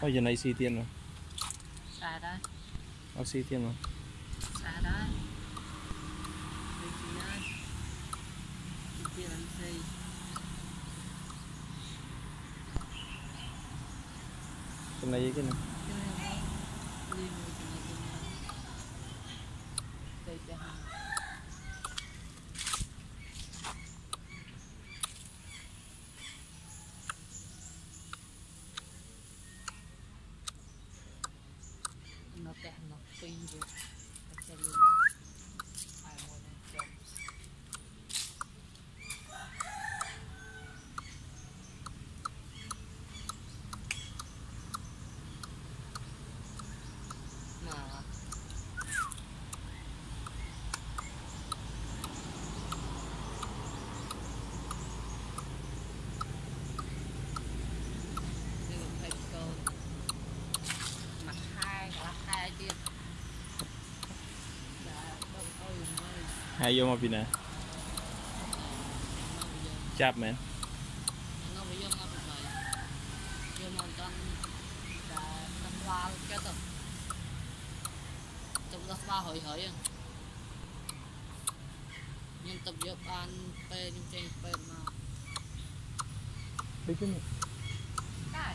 Ôi giờ này xì tiền rồi. Xà đây Ôi xì tiền rồi. Xà đây chị ơi. Chị kia làm gì Cái này cái này Cái này ហើយយកមកពីណាចាប់មែននៅវាយកមកពីបាយយកមកដល់តែដល់ផ្លាល់ចិត្តទៅដល់ស្វាហើយហើយខ្ញុំទៅយកបានពេលខ្ញុំចេញពេលមកដូចនេះដែរ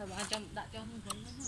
thôi bạn cho đã cho không thấy nữa